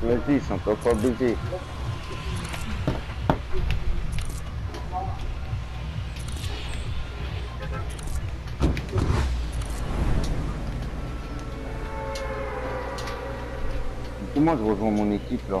Vas-y, ils sont encore pas baisés. Comment je rejoins mon équipe là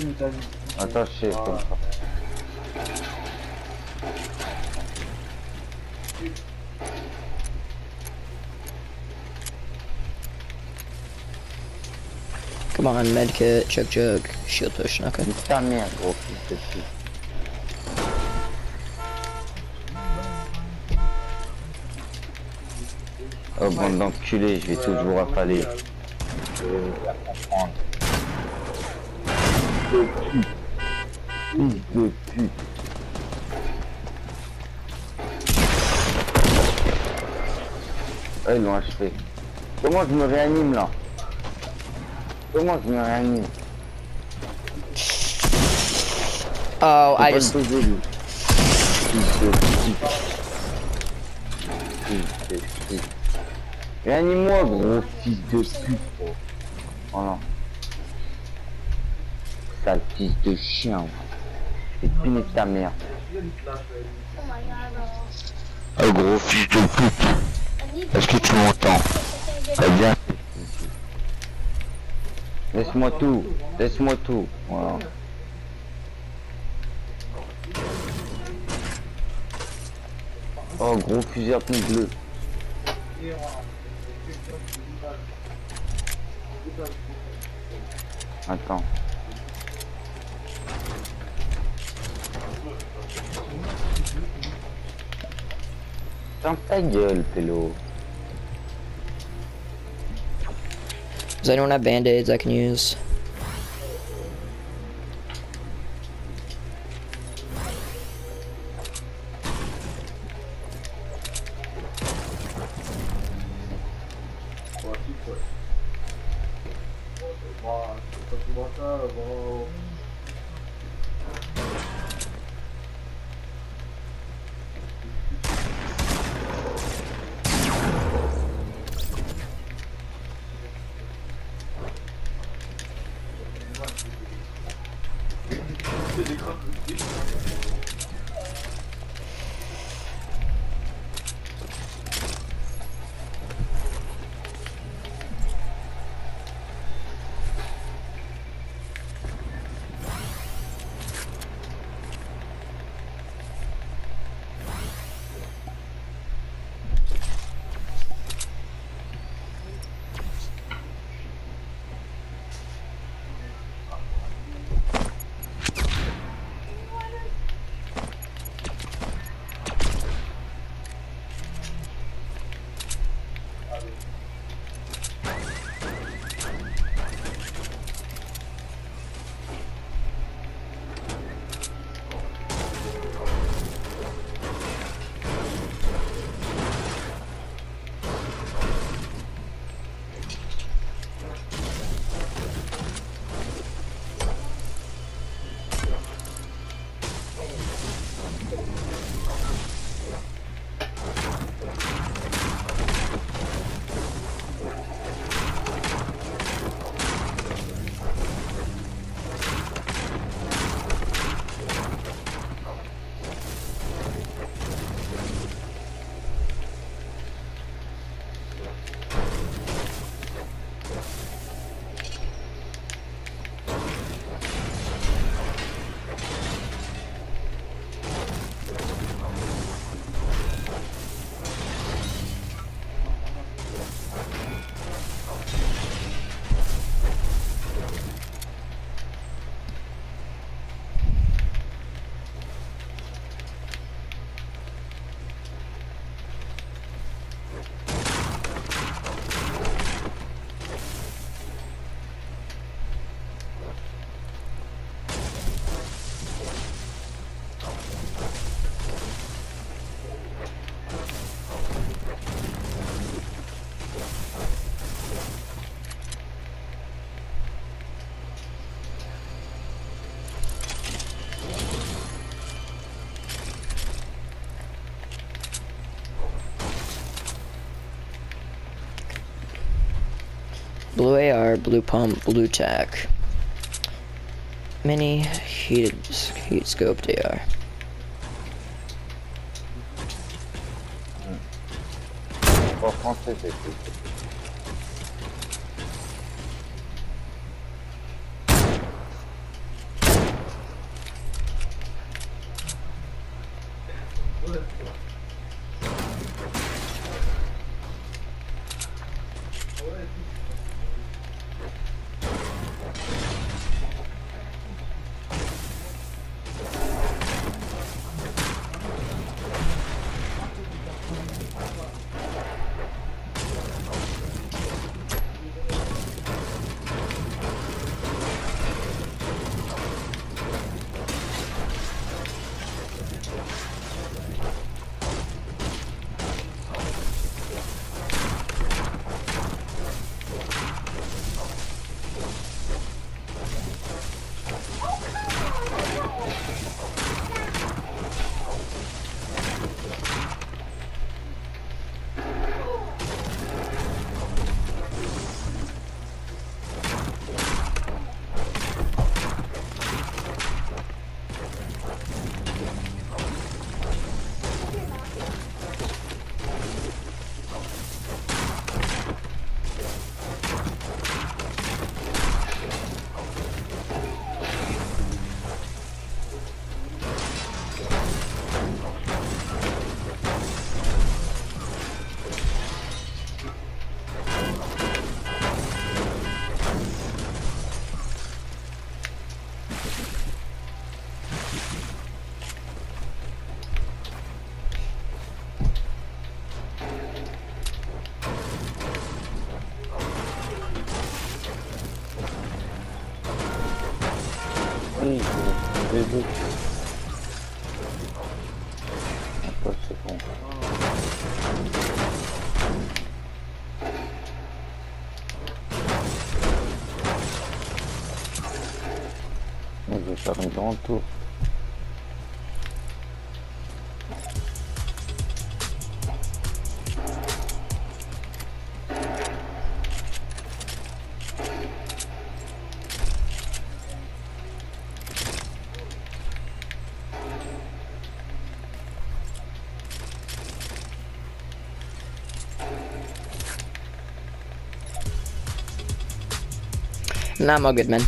euh... Attends, je sais, comme ça. Come on, medkit, chug chug, shield push, okay. Ta mère, gros fils de pute. Oh, bande d'enculés, je vais toujours affaler. Je vais la comprendre. De pute. Fils de pute. Ah, ils l'ont achevé. Comment je me réanime là Comment je me réanime Oh, I just. Fils de pute. Fils de pute. Réanime-moi, gros fils de pute. gros. Voilà. Sale fils de chien. Te punir ta mère. Oh gros fils de pute. Est-ce que tu m'entends Très bien. Laisse-moi tout. Laisse-moi tout. Voilà. Oh gros fusil à pompe bleu. Attends. Ferme ta gueule, Pélo. Does anyone have band-aids I can use? AR, blue pump, blue tack. Mini heated heat scoped AR. C'est Ah, je vais faire un grand tour. Nah, I'm all good, man.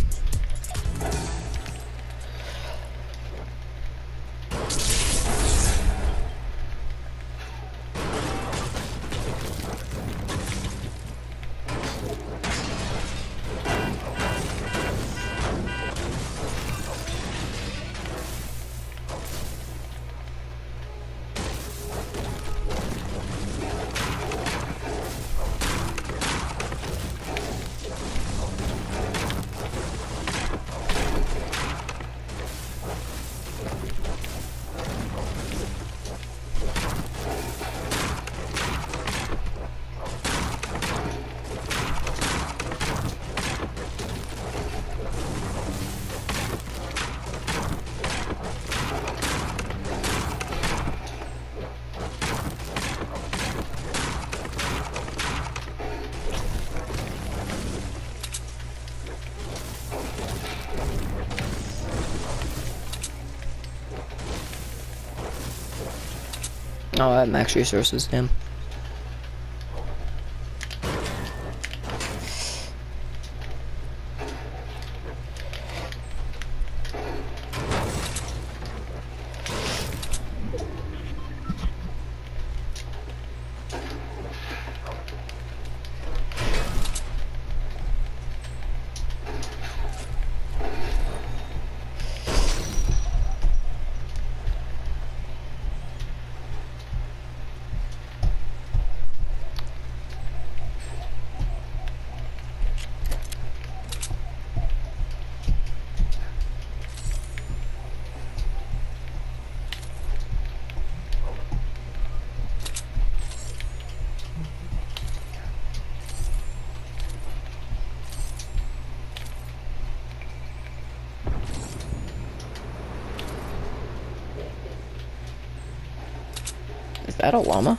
Oh, I have max resources, damn. That a llama?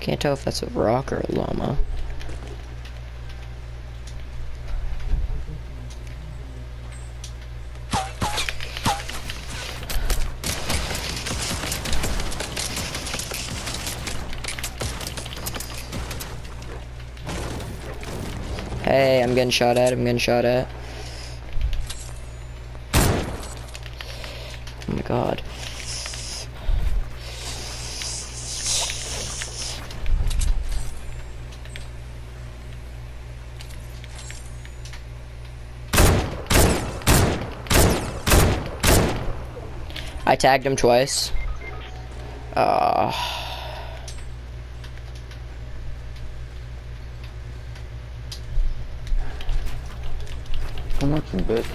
Can't tell if that's a rock or a llama. Hey, I'm getting shot at, I'm getting shot at. Oh my god. I tagged him twice. Uh, Comment tu me bêtes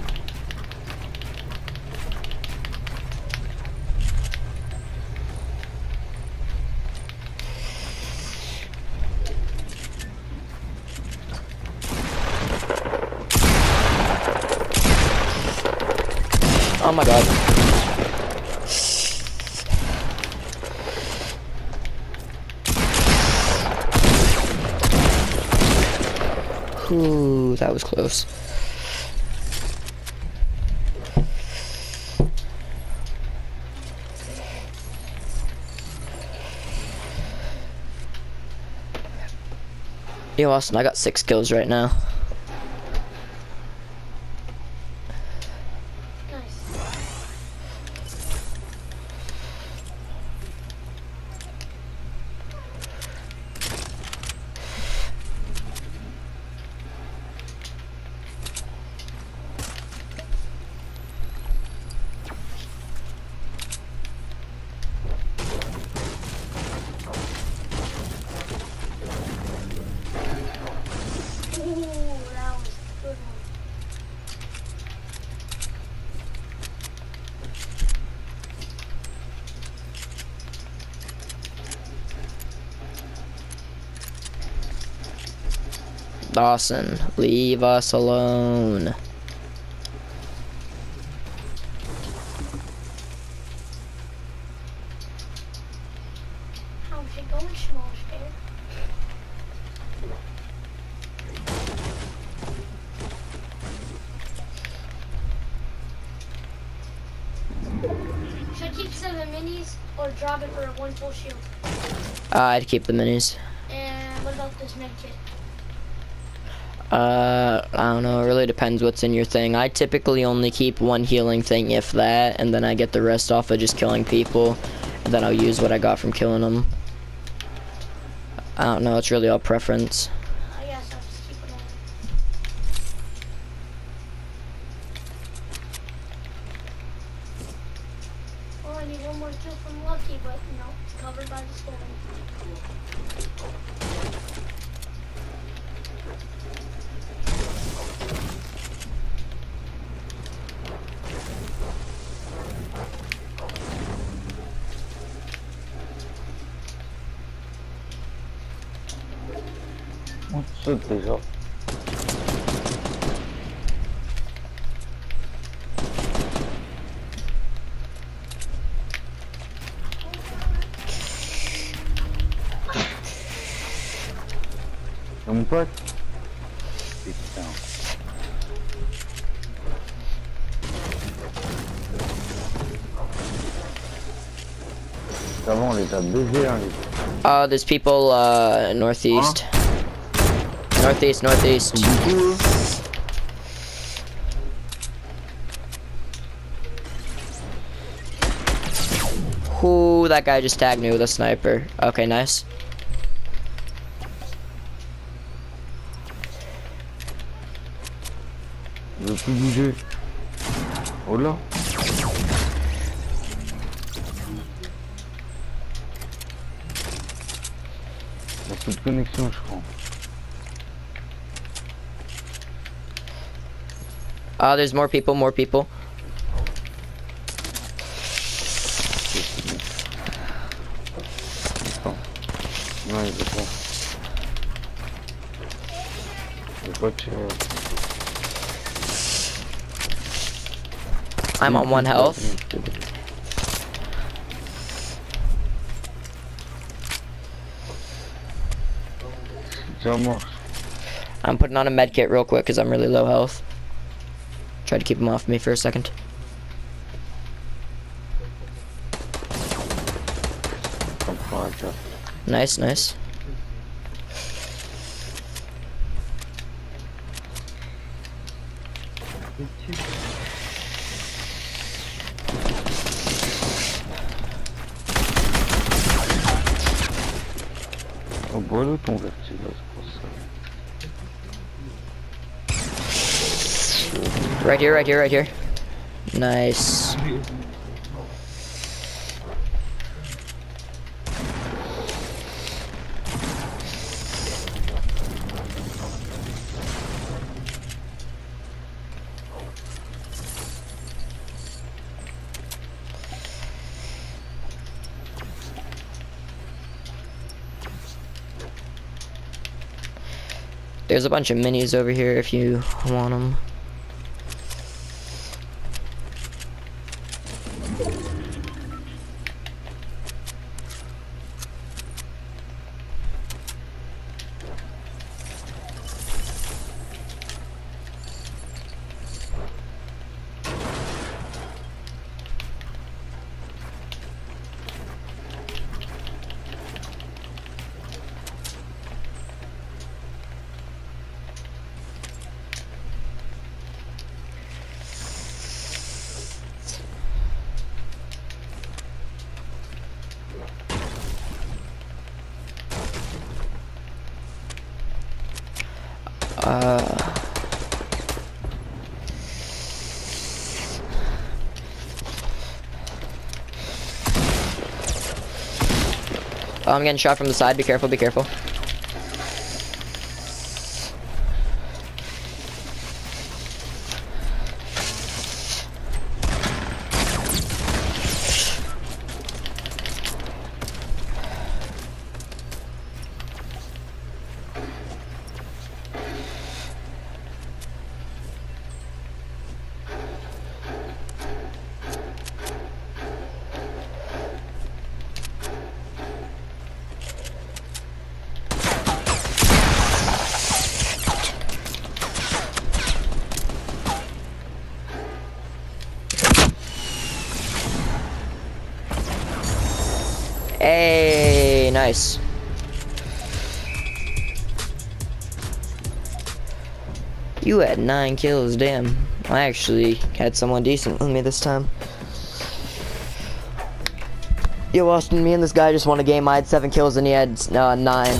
oh my god. Ooh, that was close. Yo, Austin, I got six kills right now. Nice. Ooh, that was a good one. Dawson, leave us alone. How's it going, small bear? Should I keep some of the minis or drop it for a one full shield? Uh, I'd keep the minis. And what about this med kit? Uh, I don't know. It really depends what's in your thing. I typically only keep one healing thing, if that, and then I get the rest off of just killing people. And then I'll use what I got from killing them. I don't know. It's really all preference. I guess I'll just keep it on. Oh, I need one more kill from Lucky, but you know, it's covered by the storm. On saute déjà. C'est mon pote Putain. Avant on les a baisés hein, les Uh, there's people, uh, northeast. Northeast, northeast. eux. Ooh, that guy just tagged me with a sniper. Okay, nice. Il plus de connexion je crois. Uh, there's more people, more people. Non il veut pas. Il veut pas tirer. I'm on one health. I'm putting on a med kit real quick because I'm really low health. Try to keep him off me for a second. Nice, nice. O bolo convertido as poções. Right here, right here, right here. Nice. There's a bunch of minis over here if you want them. Uh, oh, I'm getting shot from the side. Be careful, be careful. Nice. You had nine kills, damn. I actually had someone decent with me this time. Yo, Austin, me and this guy just won a game. I had seven kills and he had uh, nine.